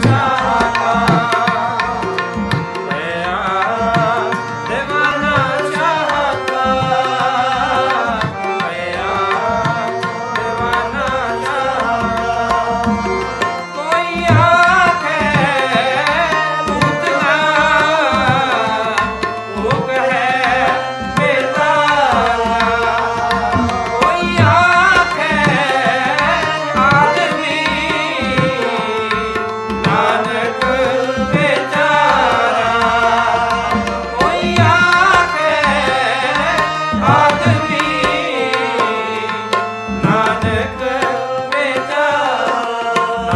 감사합니다.